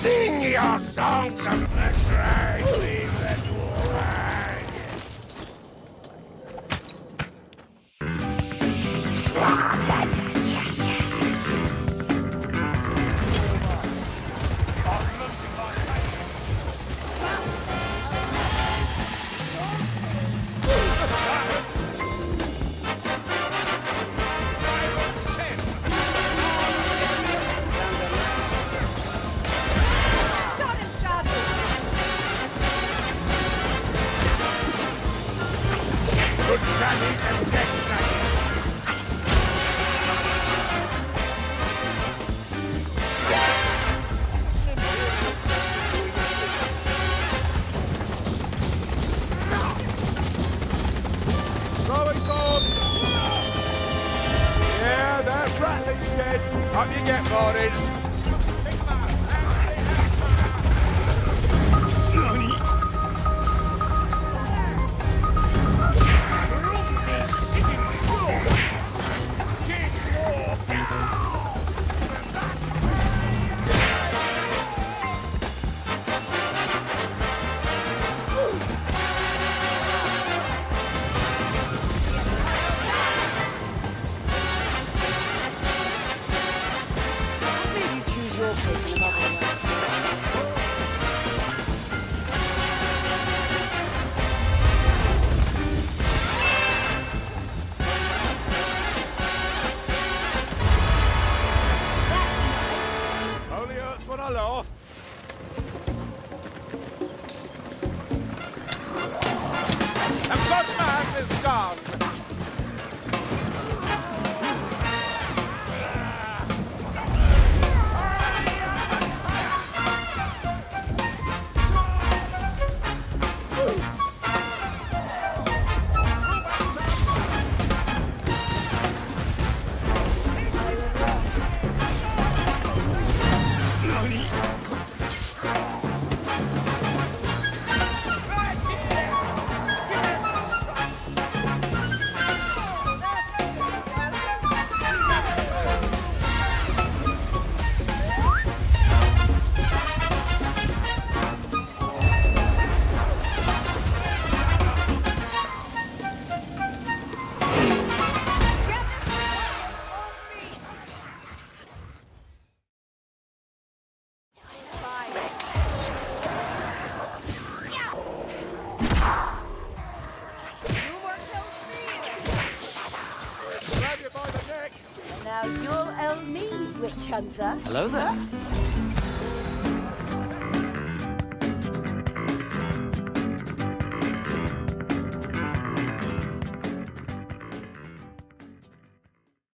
Sing your songs of the leave it Yeah, that ratling's dead. Up you get, Martin. von alle auf! Now you'll owe me, witch hunter. Hello there.